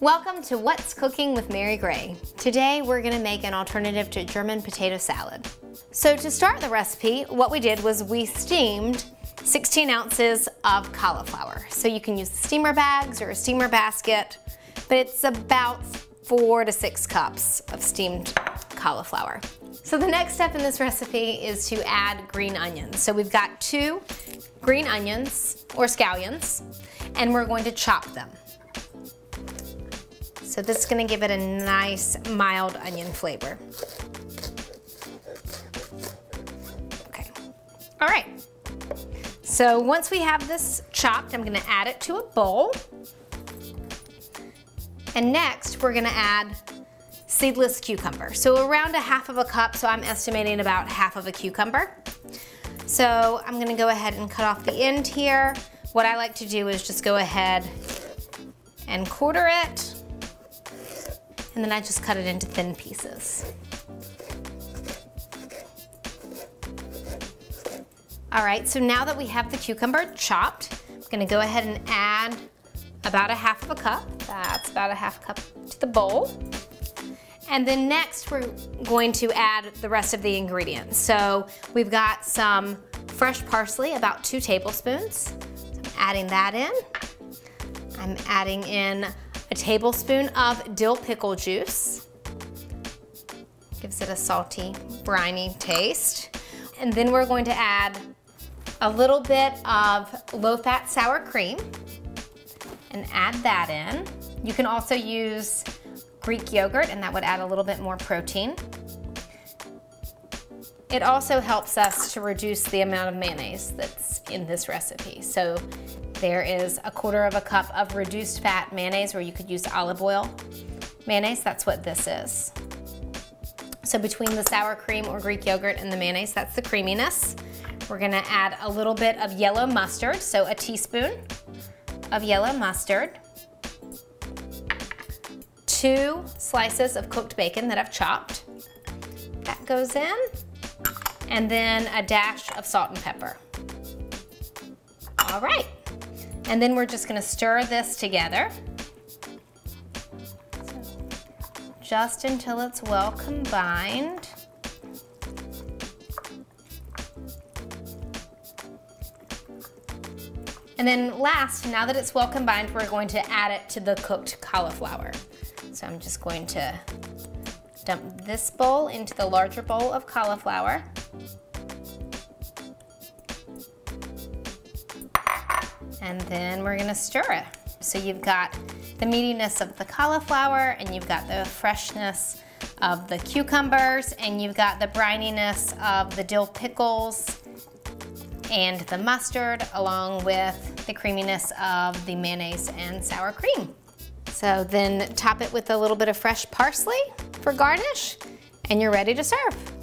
Welcome to What's Cooking with Mary Gray. Today we're gonna make an alternative to German potato salad. So to start the recipe, what we did was we steamed 16 ounces of cauliflower. So you can use steamer bags or a steamer basket, but it's about four to six cups of steamed cauliflower. So the next step in this recipe is to add green onions. So we've got two green onions or scallions, and we're going to chop them. So this is gonna give it a nice mild onion flavor. Okay, all right. So once we have this chopped, I'm gonna add it to a bowl. And next, we're gonna add seedless cucumber. So around a half of a cup, so I'm estimating about half of a cucumber. So I'm gonna go ahead and cut off the end here. What I like to do is just go ahead and quarter it, and then I just cut it into thin pieces. All right, so now that we have the cucumber chopped, I'm gonna go ahead and add about a half of a cup. That's about a half cup to the bowl. And then next we're going to add the rest of the ingredients. So we've got some fresh parsley, about two tablespoons. So I'm adding that in. I'm adding in a tablespoon of dill pickle juice. Gives it a salty, briny taste. And then we're going to add a little bit of low-fat sour cream and add that in. You can also use Greek yogurt and that would add a little bit more protein. It also helps us to reduce the amount of mayonnaise that's in this recipe. So there is a quarter of a cup of reduced fat mayonnaise where you could use olive oil mayonnaise. That's what this is. So between the sour cream or Greek yogurt and the mayonnaise, that's the creaminess. We're gonna add a little bit of yellow mustard, so a teaspoon of yellow mustard two slices of cooked bacon that I've chopped. That goes in. And then a dash of salt and pepper. All right. And then we're just gonna stir this together. Just until it's well combined. And then last, now that it's well combined, we're going to add it to the cooked cauliflower. So I'm just going to dump this bowl into the larger bowl of cauliflower. And then we're gonna stir it. So you've got the meatiness of the cauliflower and you've got the freshness of the cucumbers and you've got the brininess of the dill pickles and the mustard along with the creaminess of the mayonnaise and sour cream. So then top it with a little bit of fresh parsley for garnish and you're ready to serve.